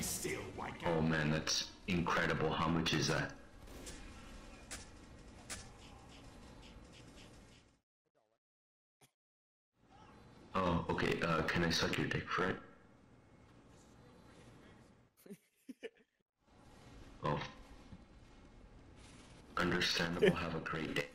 Stay still, white Oh man, that's incredible. How much is that? Oh, okay. Uh, can I suck your dick for it? Oh. Understandable. Have a great day.